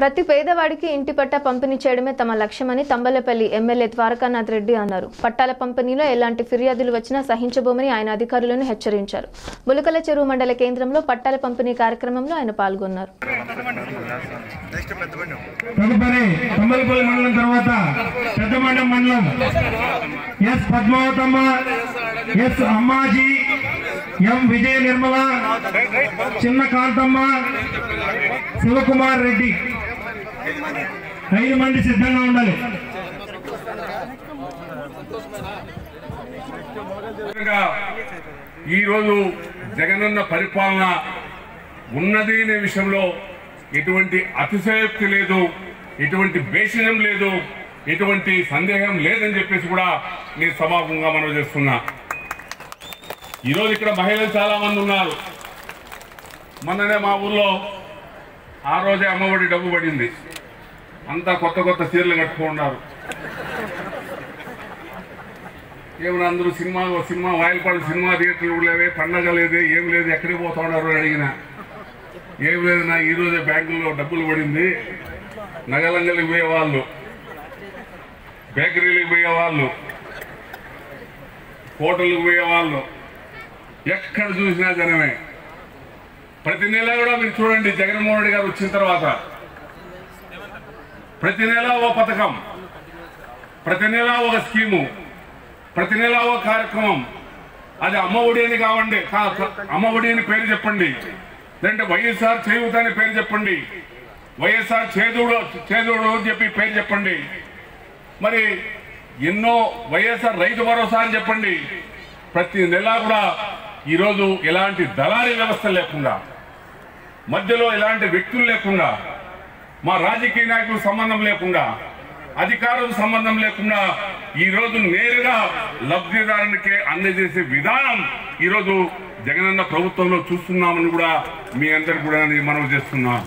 ప్రతి పేదవాడికి ఇంటి పట్టా పంపిణీ చేయడమే తమ లక్ష్యమని తంబలపల్లి ఎమ్మెల్యే ద్వారకానాథ్ రెడ్డి అన్నారు. పట్టాల పంపిణీలో ఎలాంటి ఫిర్యాదులు వచ్చినా సహించబోమని ఆయన అధికారులను హెచ్చరించారు. ములకల చెరువు మండల కేంద్రంలో పట్టాల పంపిణీ కార్యక్రమంలో ఆయన పాల్గొన్నారు. S Ammaji M Vijaya Nirmala Chinna Kanthamma Shivakumar Reddy. ఐదు మంది సిద్ధంగా ఉండాలి. ఈరోజు జగనన్న పరిపాలన ఉన్నది అనే విషయంలో ఎటువంటి అతిశయోక్తి లేదు ఎటువంటి భేషణం లేదు ఎటువంటి సందేహం లేదని చెప్పేసి కూడా నేను సభాముఖంగా మనం చేస్తున్నా. ఈరోజు ఇక్కడ మహిళలు చాలా మంది ఉన్నారు. మొన్ననే మా ఊర్లో ఆ రోజే అమ్మఒడి డబ్బు పడింది. అంతా కొత్త కొత్త చీరలు కట్టుకున్నారు ఏమన్నా అందరూ సినిమా సినిమా వాయిల్పాడు సినిమా థియేటర్లు కూడా లేవే పండగ లేదు ఏం లేదు ఎక్కడికి పోతా ఉన్నారు అని అడిగిన. ఏం లేదు నా ఈ రోజే బ్యాంకుల్లో డబ్బులు పడింది. నగలంగలికి పోయే వాళ్ళు బేకరీలకు పోయేవాళ్ళు హోటల్కి పోయేవాళ్ళు ఎక్కడ చూసినా జనమే. ప్రతి నెల కూడా మీరు చూడండి జగన్మోహన్ రెడ్డి గారు వచ్చిన తర్వాత. ప్రతి నెల ఓ పథకం. ప్రతి నెల ఒక స్కీము. ప్రతి నెల ఓ కార్యక్రమం. అది అమ్మ ఒడి అని కావండి. అమ్మ ఒడి అని పేరు చెప్పండి. లేదంటే వైఎస్ఆర్ చేయూత అని పేరు చెప్పండి. వైఎస్ఆర్ చేదుడు చేదుడు అని చెప్పి పేరు చెప్పండి. మరి ఎన్నో వైఎస్ఆర్ రైతు భరోసా అని చెప్పండి. ప్రతి నెల కూడా ఈరోజు ఎలాంటి దళారీ వ్యవస్థ లేకుండా మధ్యలో ఎలాంటి వ్యక్తులు లేకుండా మా రాజకీయ నాయకులకు సంబంధం లేకుండా అధికారులకు సంబంధం లేకుండా ఈ రోజు నేరుగా లబ్ధిదారునికి అందజేసే విధానం ఈరోజు జగనన్న ప్రభుత్వంలో చూస్తున్నామని కూడా మీ అందరికి కూడా మనవి చేస్తున్నాను